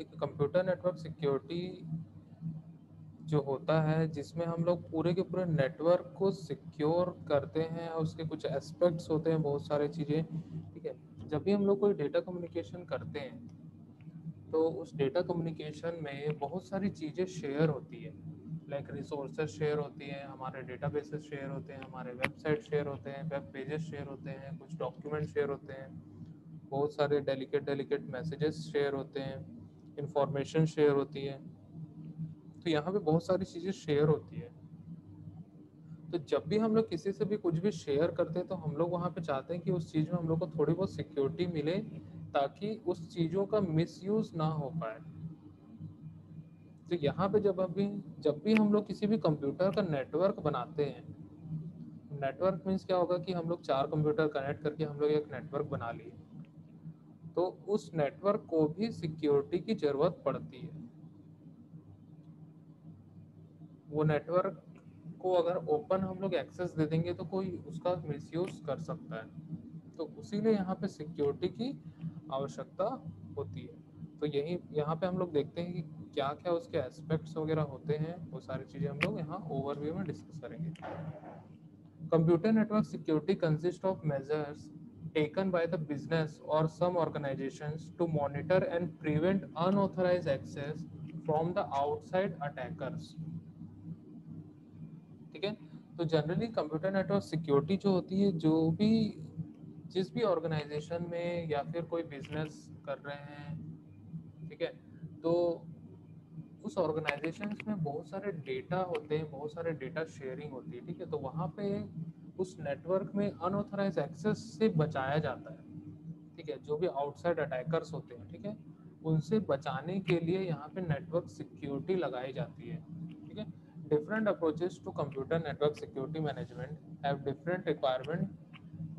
एक computer network security जो होता है, जिसमें हम लोग पूरे के पूरे नेटवर्क को सिक्योर करते हैं और उसके कुछ एस्पेक्ट्स होते हैं, बहुत सारे चीज़ें, ठीक है? जब भी हम लोग कोई डेटा कम्युनिकेशन करते हैं तो उस डेटा कम्युनिकेशन में बहुत सारी चीज़ें शेयर होती है। लाइक रिसोर्सेज शेयर होती हैं, हमारे डेटाबेसेस शेयर होते हैं, हमारे वेबसाइट शेयर होते हैं वेब पेजेस शेयर होते हैं, कुछ डॉक्यूमेंट शेयर होते हैं, बहुत सारे डेलिकेट डेलिकेट मैसेजेस शेयर होते हैं। इंफॉर्मेशन शेयर होती है। तो यहाँ पे बहुत सारी चीज़ें शेयर होती है। तो जब भी हम लोग किसी से भी कुछ भी शेयर करते हैं तो हम लोग वहाँ पे चाहते हैं कि उस चीज़ में हम लोग को थोड़ी बहुत सिक्योरिटी मिले, ताकि उस चीज़ों का मिसयूज ना हो पाए। तो यहाँ पे जब अभी, जब भी हम लोग किसी भी कंप्यूटर का नेटवर्क बनाते हैं नेटवर्क मीन्स क्या होगा कि हम लोग चार कंप्यूटर कनेक्ट करके हम लोग एक नेटवर्क बना लिए। तो उस नेटवर्क को भी सिक्योरिटी की ज़रूरत पड़ती है। वो नेटवर्क को अगर ओपन हम लोग एक्सेस दे देंगे तो कोई उसका मिसयूज कर सकता है। तो उसीलिए यहाँ पे सिक्योरिटी की आवश्यकता होती है। तो यही, यहाँ पे हम लोग देखते हैं कि क्या क्या उसके एस्पेक्ट्स वगैरह होते हैं, वो सारी चीज़ें हम लोग यहाँ ओवरव्यू में डिस्कस करेंगे। Computer network security consist of measures taken by the business or some organizations to monitor and prevent unauthorized access from the outside attackers. ठीक है? तो जनरली कंप्यूटर नेटवर्क सिक्योरिटी जो होती है, जो भी, जिस भी ऑर्गेनाइजेशन में या फिर कोई बिज़नेस कर रहे हैं, ठीक है? तो उस ऑर्गेनाइजेशन में बहुत सारे डेटा होते हैं, बहुत सारे डेटा शेयरिंग होती है, ठीक है? तो वहाँ पे उस नेटवर्क में अनऑथराइज एक्सेस से बचाया जाता है। ठीक है, जो भी आउटसाइड अटैकर्स होते हैं, ठीक है, उनसे बचाने के लिए यहाँ पे नेटवर्क सिक्योरिटी लगाई जाती है। ठीक है different approaches to computer network security management have different requirement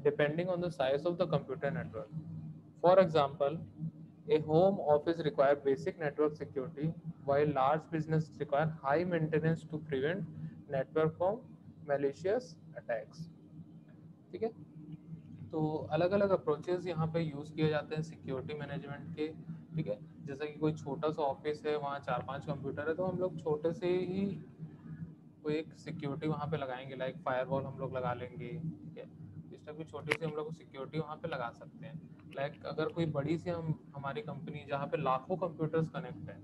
depending on the size of the computer network for example a home office require basic network security while large business require high maintenance to prevent network from malicious attacks. ठीक है? तो अलग अलग approaches यहाँ पे use किए जाते हैं सिक्योरिटी मैनेजमेंट के, ठीक है? जैसे कि कोई छोटा सा ऑफ़िस है, वहाँ चार पाँच कंप्यूटर है तो हम लोग छोटे से ही कोई एक सिक्योरिटी वहाँ पे लगाएँगे लाइक फायरवॉल हम लोग लगा लेंगे, ठीक है? इस टाइप की छोटी सी हम लोग सिक्योरिटी वहाँ पे लगा सकते हैं। लाइक अगर कोई बड़ी सी हम, हमारी कंपनी जहाँ पे लाखों कंप्यूटर्स कनेक्ट है,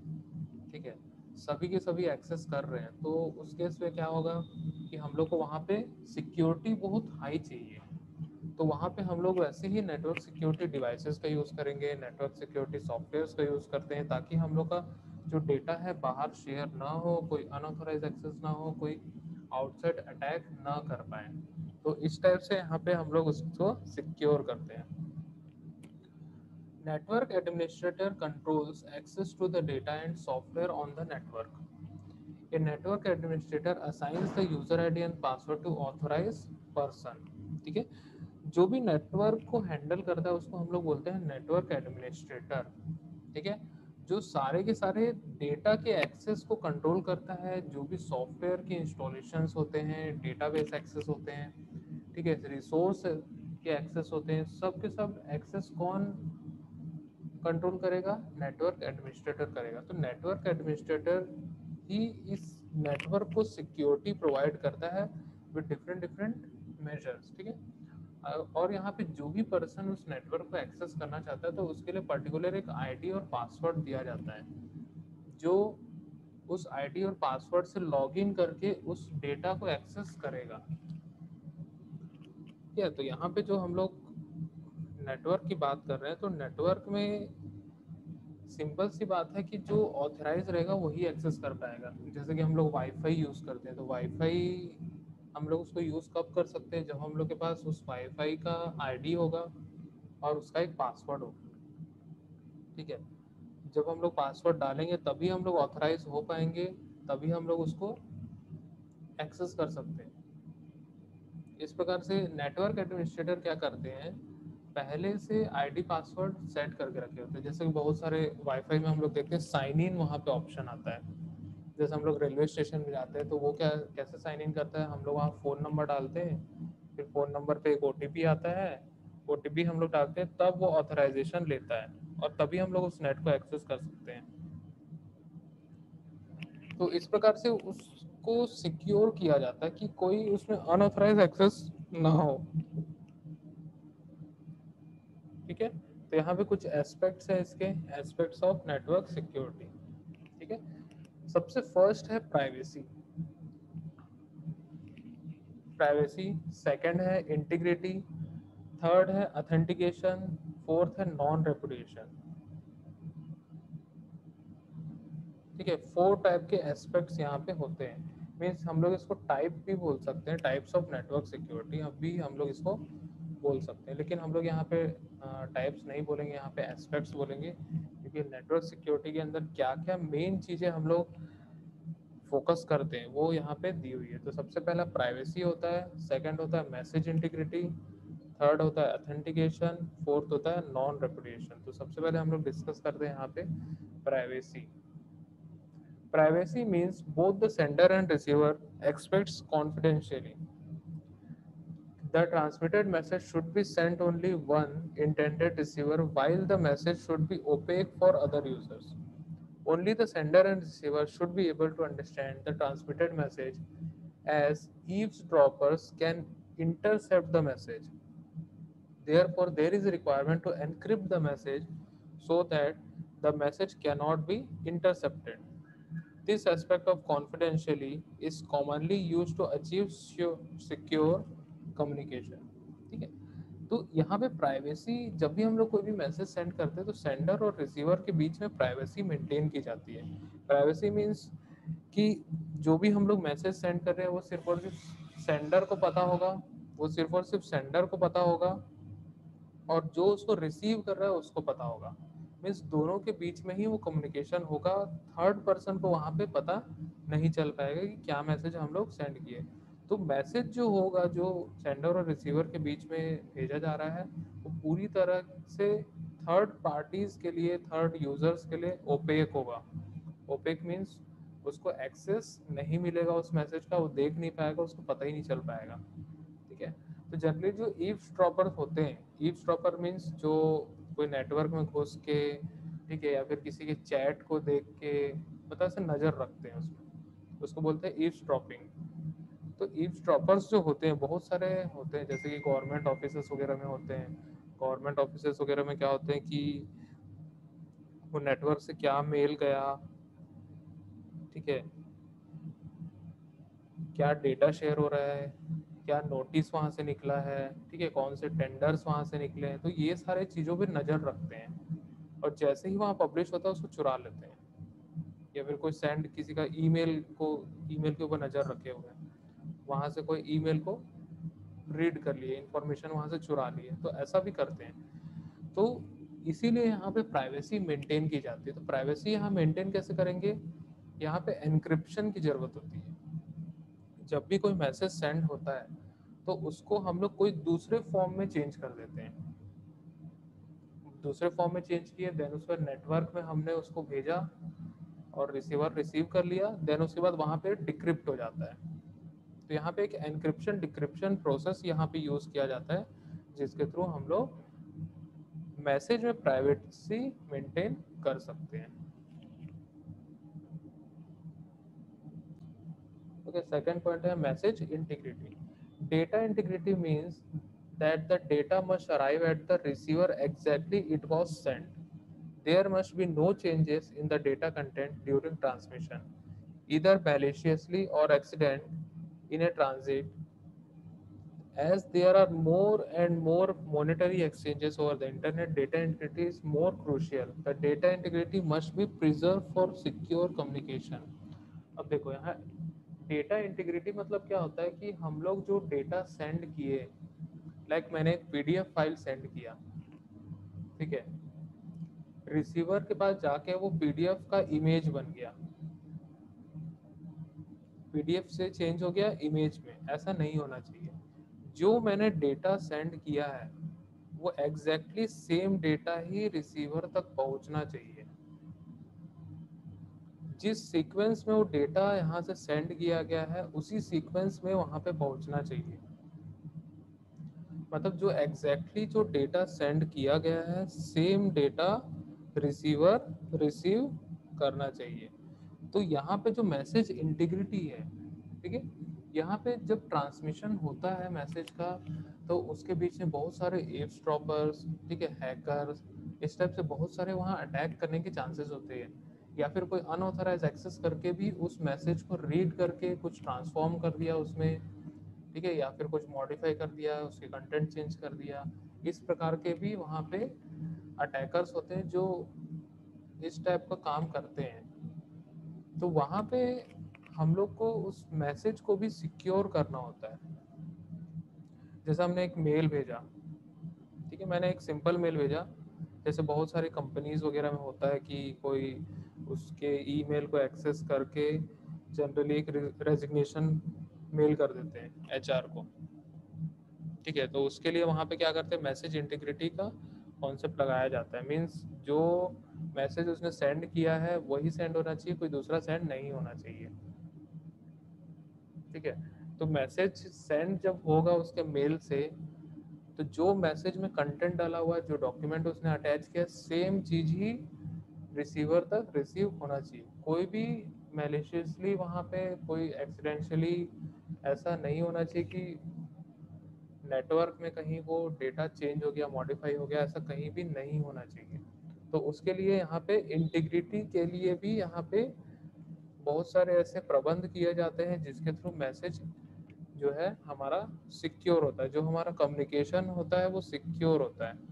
ठीक है? सभी के सभी एक्सेस कर रहे हैं तो उस केस में क्या होगा कि हम लोग को वहाँ पे सिक्योरिटी बहुत हाई चाहिए। तो वहाँ पे हम लोग वैसे ही नेटवर्क सिक्योरिटी डिवाइसेस का यूज़ करेंगे नेटवर्क सिक्योरिटी सॉफ्टवेयर्स का यूज़ करते हैं, ताकि हम लोग का जो डेटा है बाहर शेयर ना हो, कोई अनऑथोराइज एक्सेस ना हो, कोई आउटसाइड अटैक ना कर पाए। तो इस टाइप से यहाँ पे हम लोग उसको सिक्योर करते हैं। Network administrator controls access to the data and software on the network A network administrator assigns the user ID and password to authorized person. ठीक है? जो भी नेटवर्क को हैंडल करता है, उसको हम लोग बोलते हैं नेटवर्क एडमिनिस्ट्रेटर ठीक है? जो सारे के सारे डेटा के एक्सेस को कंट्रोल करता है, जो भी सॉफ्टवेयर के इंस्टॉलेशन होते हैं डेटाबेस एक्सेस होते हैं, ठीक है? रिसोर्स के एक्सेस होते हैं, सब के सब एक्सेस कौन कंट्रोल करेगा नेटवर्क एडमिनिस्ट्रेटर करेगा। तो नेटवर्क एडमिनिस्ट्रेटर ही इस नेटवर्क को सिक्योरिटी प्रोवाइड करता है विद डिफरेंट डिफरेंट मेजर्स ठीक है? और यहाँ पे जो भी पर्सन उस नेटवर्क को एक्सेस करना चाहता है तो उसके लिए पर्टिकुलर एक आईडी और पासवर्ड दिया जाता है। जो उस आईडी और पासवर्ड से लॉगिन करके उस डेटा को एक्सेस करेगा। ठीक है? तो यहाँ पे जो हम लोग नेटवर्क की बात कर रहे हैं तो नेटवर्क में सिंपल सी बात है कि जो ऑथराइज रहेगा वही एक्सेस कर पाएगा। जैसे कि हम लोग वाईफाई यूज़ करते हैं तो वाईफाई हम लोग उसको यूज़ कब कर सकते हैं? जब हम लोग के पास उस वाईफाई का आईडी होगा और उसका एक पासवर्ड होगा। ठीक है? जब हम लोग पासवर्ड डालेंगे, तभी हम लोग ऑथराइज हो पाएँगे, तभी हम लोग उसको एक्सेस कर सकते हैं। इस प्रकार से नेटवर्क एडमिनिस्ट्रेटर क्या करते हैं? पहले से आईडी पासवर्ड सेट करके रखे होते हैं। जैसे कि बहुत सारे वाईफाई में हम लोग देखते हैं साइन इन वहाँ पे ऑप्शन आता है। जैसे हम लोग रेलवे स्टेशन में जाते हैं तो वो क्या, कैसे साइन इन करता है? हम लोग वहाँ फ़ोन नंबर डालते हैं, फिर फ़ोन नंबर पे एक ओटीपी आता है। ओटीपी हम लोग डालते हैं, तब वो ऑथराइजेशन लेता है और तभी हम लोग उस नेट को एक्सेस कर सकते हैं। तो इस प्रकार से उसको सिक्योर किया जाता है कि कोई उसमें अनऑथराइज एक्सेस ना हो। ठीक है? तो यहाँ पे कुछ एस्पेक्ट्स है इसके एस्पेक्ट्स ऑफ़ नेटवर्क सिक्योरिटी ठीक है? सबसे फ़र्स्ट है प्राइवेसी प्राइवेसी सेकंड है इंटीग्रिटी थर्ड है ऑथेंटिकेशन फोर्थ है नॉन रेपुटेशन ठीक है? फोर टाइप के एस्पेक्ट्स यहाँ पे होते हैं. मीन्स हम लोग इसको टाइप भी बोल सकते हैं. टाइप्स ऑफ़ नेटवर्क सिक्योरिटी अब भी हम लोग इसको बोल सकते हैं। लेकिन हम लोग यहाँ पे टाइप्स नहीं बोलेंगे, यहाँ पे एस्पेक्ट्स बोलेंगे, क्योंकि नेटवर्क सिक्योरिटी के अंदर क्या क्या मेन चीज़ें हम लोग फोकस करते हैं, वो यहाँ पे दी हुई है। तो सबसे पहला प्राइवेसी होता है सेकंड होता है मैसेज इंटीग्रिटी थर्ड होता है अथेंटिकेशन फोर्थ होता है नॉन रेपुटेशन तो सबसे पहले हम लोग डिस्कस करते हैं यहाँ पे privacy privacy means both the sender and receiver expects confidentially. The transmitted message should be sent only one intended receiver while the message should be opaque for other users. Only the sender and receiver should be able to understand the transmitted message as eavesdroppers can intercept the message. Therefore, there is a requirement to encrypt the message so that the message cannot be intercepted. This aspect of confidentiality is commonly used to achieve secure communication. ठीक है? तो यहाँ पे privacy जब भी हम लोग कोई भी मैसेज सेंड करते हैं तो सेंडर और रिसीवर के बीच में प्राइवेसी मेंटेन की जाती है। प्राइवेसी मीन्स कि जो भी हम लोग मैसेज सेंड कर रहे हैं, वो सिर्फ़ और सिर्फ़ सेंडर को पता होगा, वो सिर्फ़ और सिर्फ़ सेंडर को पता होगा, और जो उसको रिसीव कर रहा है, उसको पता होगा। मीन्स दोनों के बीच में ही वो कम्युनिकेशन होगा। थर्ड पर्सन को वहाँ पे पता नहीं चल पाएगा कि क्या मैसेज हम लोग सेंड किए। तो मैसेज जो होगा, जो सेंडर और रिसीवर के बीच में भेजा जा रहा है, वो तो पूरी तरह से थर्ड पार्टीज़ के लिए थर्ड यूज़र्स के लिए ओपेक होगा। ओपेक मीन्स उसको एक्सेस नहीं मिलेगा उस मैसेज का, वो देख नहीं पाएगा, उसको पता ही नहीं चल पाएगा। ठीक है? तो जनरली जो ईव स्ट्रॉपर होते हैं ईव स्ट्रॉपर मीन्स जो कोई नेटवर्क में घुस के, ठीक है, या फिर किसी के चैट को देख के मतलब ऐसे नज़र रखते हैं उसमें। उसको बोलते हैं ईव स्ट्रॉपिंग ईव स्ट्रॉपर्स जो होते हैं, बहुत सारे होते हैं, जैसे कि गवर्नमेंट ऑफ़िस वगैरह में होते हैं। गवर्नमेंट ऑफ़िस वगैरह में क्या होते हैं कि वो नेटवर्क से क्या मेल गया, ठीक है? क्या डेटा शेयर हो रहा है, क्या नोटिस वहाँ से निकला है, ठीक है? कौन से टेंडर्स वहाँ से निकले हैं? तो ये सारे चीज़ों पे नज़र रखते हैं। और जैसे ही वहाँ पब्लिश होता है, उसको चुरा लेते हैं। या फिर कोई सेंड किसी का ईमेल को ईमेल के ऊपर नज़र रखे हुए हैं। वहाँ से कोई ईमेल को रीड कर लिए इंफॉर्मेशन वहाँ से चुरा लिए तो ऐसा भी करते हैं। तो इसीलिए यहाँ पे प्राइवेसी मेंटेन की जाती है। तो प्राइवेसी यहाँ मेंटेन कैसे करेंगे? यहाँ पे एनक्रिप्शन की ज़रूरत होती है। जब भी कोई मैसेज सेंड होता है तो उसको हम लोग कोई दूसरे फॉर्म में चेंज कर देते हैं। दूसरे फॉर्म में चेंज किए, देन उस पर नेटवर्क में हमने उसको भेजा और रिसीवर रिसीव कर लिया, देन उसके बाद वहाँ पे डिक्रिप्ट हो जाता है। यहाँ पे एक एनक्रिप्शन डिक्रिप्शन प्रोसेस यहाँ पे यूज़ किया जाता है, जिसके थ्रू हम लोग मैसेज में प्राइवेसी मेंटेन कर सकते हैं। ओके सेकंड पॉइंट है message integrity data integrity means that the data must arrive at the receiver exactly it was send there must be no changes in the data content during transmission इधर maliciously और accident in a transit as there are more and more monetary exchanges over the internet data integrity is more crucial the data integrity must be preserved for secure communication देखो यहाँ data integrity मतलब क्या होता है कि हम लोग जो डेटा सेंड किए लाइक like मैंने एक पीडीएफ फ़ाइल सेंड किया ठीक है रिसीवर के पास जाके वो पीडीएफ का इमेज बन गया पीडीएफ से चेंज हो गया इमेज में। ऐसा नहीं होना चाहिए। जो मैंने डेटा सेंड किया है, वो एग्जैक्टली सेम डेटा ही रिसीवर तक पहुँचना चाहिए। जिस सीक्वेंस में वो डेटा यहाँ से सेंड किया गया है, उसी सीक्वेंस में वहाँ पे पहुँचना चाहिए। मतलब जो एग्जैक्टली exactly जो डेटा सेंड किया गया है सेम डेटा रिसीवर रिसीव करना चाहिए। तो यहाँ पे जो मैसेज इंटीग्रिटी है, ठीक है? यहाँ पे जब ट्रांसमिशन होता है मैसेज का तो उसके बीच में बहुत सारे एव स्ट्रॉपर्स ठीक है हैकर्स इस टाइप से बहुत सारे वहाँ अटैक करने के चांसेस होते हैं। या फिर कोई अनऑथराइज एक्सेस करके भी उस मैसेज को रीड करके कुछ ट्रांसफॉर्म कर दिया उसमें, ठीक है? या फिर कुछ मॉडिफाई कर दिया, उसके कंटेंट चेंज कर दिया। इस प्रकार के भी वहाँ पे अटैकर्स होते हैं जो इस टाइप का काम करते हैं। तो वहाँ पे हम लोग को उस मैसेज को भी सिक्योर करना होता है। जैसे हमने एक मेल भेजा, ठीक है, मैंने एक सिंपल मेल भेजा। जैसे बहुत सारी कंपनीज़ वगैरह में होता है कि कोई उसके ईमेल को एक्सेस करके जनरली एक रेजिग्नेशन मेल कर देते हैं एचआर को। ठीक है तो उसके लिए वहाँ पे क्या करते हैं मैसेज इंटीग्रिटी का कॉन्सेप्ट लगाया जाता है। मीन्स जो मैसेज उसने सेंड किया है, वही सेंड होना चाहिए, कोई दूसरा सेंड नहीं होना चाहिए। ठीक है? तो मैसेज सेंड जब होगा उसके मेल से तो जो मैसेज में कंटेंट डाला हुआ है, जो डॉक्यूमेंट उसने अटैच किया सेम चीज़ ही रिसीवर तक रिसीव होना चाहिए। कोई भी मेलिशियसली वहाँ पे कोई एक्सीडेंशली ऐसा नहीं होना चाहिए कि नेटवर्क में कहीं वो डेटा चेंज हो गया, मॉडिफाई हो गया, ऐसा कहीं भी नहीं होना चाहिए। तो उसके लिए यहाँ पे इंटीग्रिटी के लिए भी यहाँ पे बहुत सारे ऐसे प्रबंध किए जाते हैं जिसके थ्रू मैसेज जो है हमारा सिक्योर होता है। जो हमारा कम्युनिकेशन होता है वो सिक्योर होता है।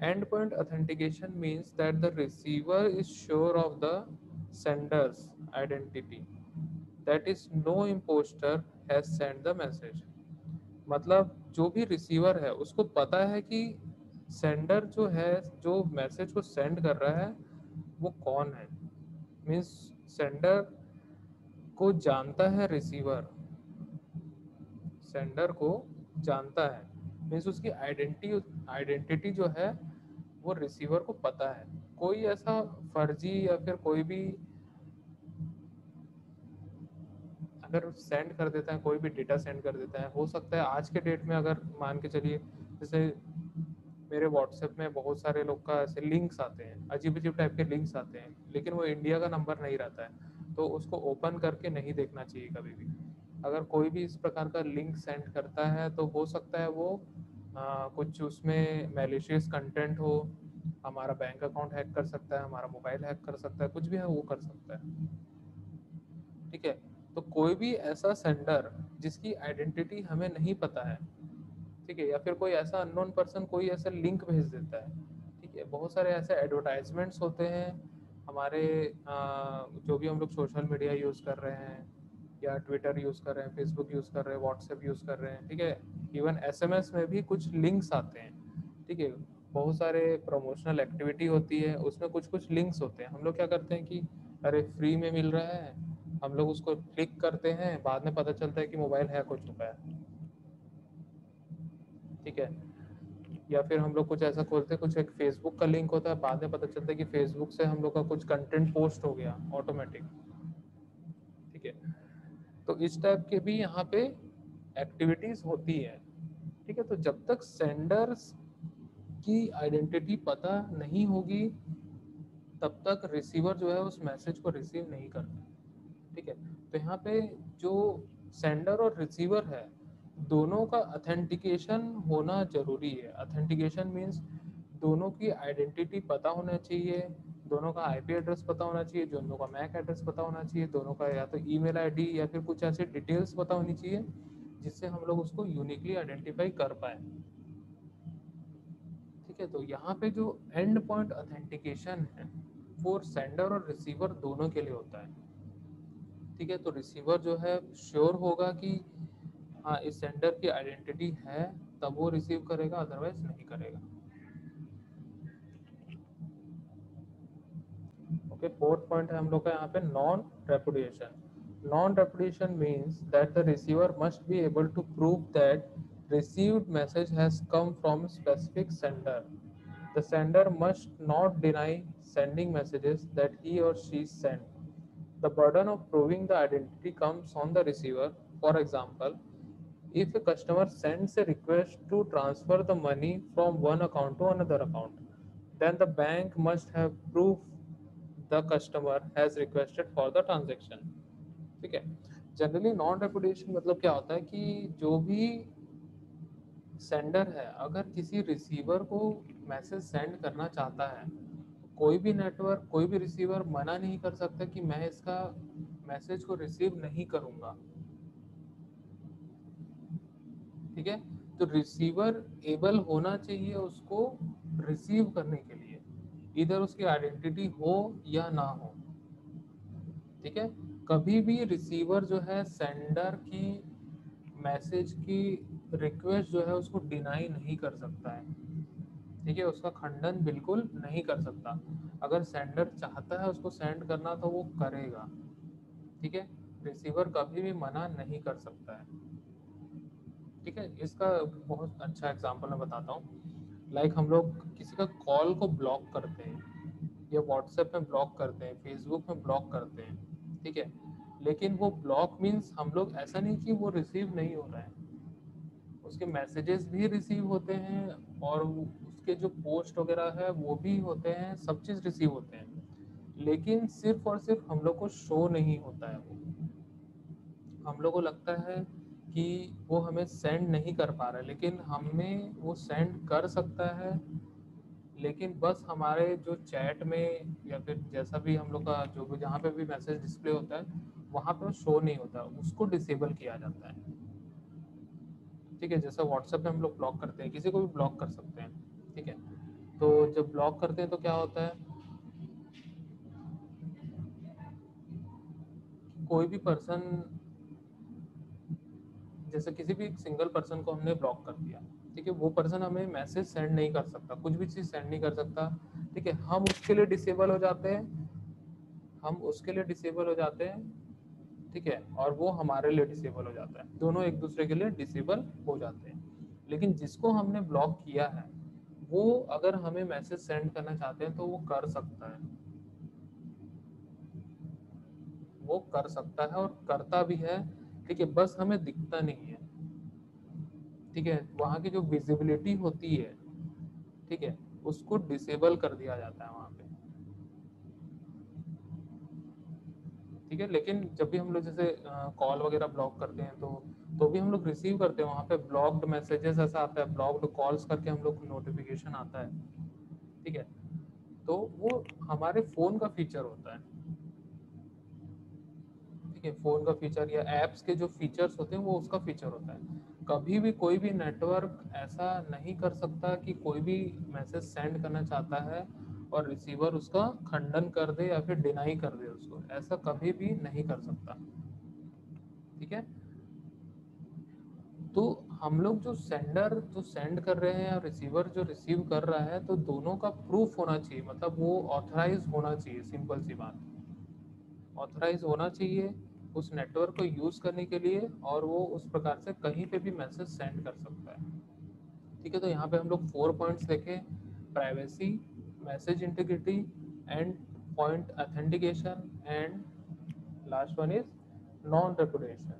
endpoint authentication means that the receiver is sure of the sender's identity. That is, no imposter has sent the message. मतलब जो भी रिसीवर है, उसको पता है कि सेंडर जो है, जो मैसेज को सेंड कर रहा है, वो कौन है? मीन्स सेंडर को जानता है रिसीवर सेंडर को जानता है. मीन्स उसकी आइडेंटिटी आइडेंटिटी जो है, वो रिसीवर को पता है. कोई ऐसा फर्जी या फिर कोई भी अगर सेंड कर देता है कोई भी डेटा सेंड कर देता है हो सकता है आज के डेट में अगर मान के चलिए जैसे मेरे व्हाट्सएप में बहुत सारे लोग का ऐसे लिंक्स आते हैं अजीब अजीब टाइप के लिंक्स आते हैं लेकिन वो इंडिया का नंबर नहीं रहता है तो उसको ओपन करके नहीं देखना चाहिए कभी भी। अगर कोई भी इस प्रकार का लिंक सेंड करता है तो हो सकता है वो आ, कुछ उसमें मेलिशियस कंटेंट हो हमारा बैंक अकाउंट हैक कर सकता है हमारा मोबाइल हैक कर सकता है कुछ भी है वो कर सकता है। ठीक है? तो कोई भी ऐसा सेंडर जिसकी आइडेंटिटी हमें नहीं पता है, ठीक है, या फिर कोई ऐसा अननोन पर्सन कोई ऐसा लिंक भेज देता है, ठीक है, बहुत सारे ऐसे एडवर्टाइजमेंट्स होते हैं, हमारे जो भी हम लोग सोशल मीडिया यूज़ कर रहे हैं, या ट्विटर यूज़ कर रहे हैं फेसबुक यूज़ कर रहे हैं व्हाट्सएप यूज़ कर रहे हैं, ठीक है इवन एसएमएस में भी कुछ लिंक्स आते हैं, ठीक है, बहुत सारे प्रमोशनल एक्टिविटी होती है, उसमें कुछ कुछ लिंक्स होते हैं, हम लोग क्या करते हैं कि, अरे फ्री में मिल रहा है हम लोग उसको क्लिक करते हैं, बाद में पता चलता है कि मोबाइल हैक हो चुका है। ठीक है? या फिर हम लोग कुछ ऐसा खोलते हैं, कुछ एक फेसबुक का लिंक होता है, बाद में पता चलता है कि फेसबुक से हम लोग का कुछ कंटेंट पोस्ट हो गया ऑटोमेटिक ठीक है? तो इस टाइप के भी यहाँ पे एक्टिविटीज़ होती है। ठीक है? तो जब तक सेंडर्स की आइडेंटिटी पता नहीं होगी, तब तक रिसीवर जो है उस मैसेज को रिसीव नहीं करता। ठीक है? तो यहाँ पे जो सेंडर और रिसीवर है, दोनों का अथेंटिकेशन होना ज़रूरी है। अथेंटिकेशन मीन्स दोनों की आइडेंटिटी पता होना चाहिए, दोनों का आईपी एड्रेस पता होना चाहिए, दोनों का मैक एड्रेस पता होना चाहिए, दोनों का या तो ईमेल आईडी या फिर कुछ ऐसे डिटेल्स पता होनी चाहिए, जिससे हम लोग उसको यूनिकली आइडेंटिफाई कर पाए। ठीक है? तो यहाँ पे जो एंड पॉइंट अथेंटिकेशन है, वो सेंडर और रिसीवर दोनों के लिए होता है। ठीक है तो रिसीवर जो है श्योर होगा कि हाँ इस सेंडर की आइडेंटिटी है, तब वो रिसीव करेगा अदरवाइज़ नहीं करेगा। ओके फोर्थ पॉइंट है हम लोग का यहाँ पे non repudiation non repudiation means that the receiver must be able to prove that received message has come from specific sender the sender must not deny sending messages that he or she sent the burden of proving the identity comes on the receiver for example if a customer sends a request to transfer the money from one account to another account then the bank must have proof the customer has requested for the transaction ठीक है generally non reputation मतलब क्या होता है कि जो भी sender है अगर किसी रिसीवर को मैसेज सेंड करना चाहता है कोई भी नेटवर्क कोई भी रिसीवर मना नहीं कर सकता कि मैं इसका मैसेज को रिसीव नहीं करूँगा। ठीक है? तो रिसीवर एबल होना चाहिए उसको रिसीव करने के लिए। इधर उसकी आइडेंटिटी हो या ना हो। ठीक है? कभी भी रिसीवर जो है सेंडर की मैसेज की रिक्वेस्ट जो है उसको डिनाई नहीं कर सकता है। ठीक है उसका खंडन बिल्कुल नहीं कर सकता। अगर सेंडर चाहता है उसको सेंड करना तो वो करेगा। ठीक है? रिसीवर कभी भी मना नहीं कर सकता है। ठीक है? इसका बहुत अच्छा एग्ज़ाम्पल मैं बताता हूँ। लाइक हम लोग किसी का कॉल को ब्लॉक करते हैं, या व्हाट्सएप में ब्लॉक करते हैं फेसबुक में ब्लॉक करते हैं, ठीक है? लेकिन वो ब्लॉक मीन्स हम लोग ऐसा नहीं कि वो रिसीव नहीं हो रहा है। उसके मैसेजेस भी रिसीव होते हैं, और उसके जो पोस्ट वगैरह है, वो भी होते हैं, सब चीज़ रिसीव होते हैं। लेकिन सिर्फ़ और सिर्फ़ हम लोग को शो नहीं होता है वो। हम लोग को लगता है कि वो हमें सेंड नहीं कर पा रहा लेकिन हमें वो सेंड कर सकता है, लेकिन बस हमारे जो चैट में या फिर जैसा भी हम लोग का जो भी, जहाँ पे भी मैसेज डिस्प्ले होता है, वहाँ पे शो नहीं होता, उसको डिसेबल किया जाता है। ठीक है, जैसा व्हाट्सएप में हम लोग ब्लॉक करते हैं, किसी को भी ब्लॉक कर सकते हैं। ठीक है? तो जब ब्लॉक करते हैं तो क्या होता है? कोई भी पर्सन जैसे किसी भी सिंगल पर्सन को हमने ब्लॉक कर दिया, ठीक है? वो पर्सन हमें मैसेज सेंड नहीं कर सकता, कुछ भी चीज़ सेंड नहीं कर सकता, ठीक है? हम उसके लिए डिसेबल हो जाते हैं, हम उसके लिए डिसेबल हो जाते हैं, ठीक है? और वो हमारे लिए डिसेबल हो जाता है। दोनों एक दूसरे के लिए डिसेबल हो जाते हैं। लेकिन जिसको हमने ब्लॉक किया है वो अगर हमें मैसेज सेंड करना चाहते हैं तो वो कर सकता है। वो कर सकता है और करता भी है, ठीक है, बस हमें दिखता नहीं है। ठीक है, वहाँ की जो विजिबिलिटी होती है, ठीक है, उसको डिसेबल कर दिया जाता है वहाँ पे। ठीक है, लेकिन जब भी हम लोग जैसे कॉल वगैरह ब्लॉक करते हैं तो तो भी हम लोग रिसीव करते हैं, वहाँ पे ब्लॉक्ड मैसेजेस ऐसा आता है ब्लॉक्ड कॉल्स करके हम लोग को नोटिफिकेशन आता है, ठीक है? तो वो हमारे फ़ोन का फीचर होता है, ठीक है? फ़ोन का फीचर या एप्स के जो फीचर्स होते हैं, वो उसका फीचर होता है। कभी भी कोई भी नेटवर्क ऐसा नहीं कर सकता कि कोई भी मैसेज सेंड करना चाहता है और रिसीवर उसका खंडन कर दे या फिर डिनाई कर दे उसको, ऐसा कभी भी नहीं कर सकता, ठीक है? तो हम लोग जो सेंडर जो सेंड कर रहे हैं और रिसीवर जो रिसीव कर रहा है तो दोनों का प्रूफ होना चाहिए। मतलब वो ऑथराइज होना चाहिए सिंपल सी बात। ऑथराइज होना चाहिए उस नेटवर्क को यूज़ करने के लिए और वो उस प्रकार से कहीं पे भी मैसेज सेंड कर सकता है। ठीक है तो यहाँ पे हम लोग फोर पॉइंट्स देखें। Privacy message integrity and point authentication and last one is non reputation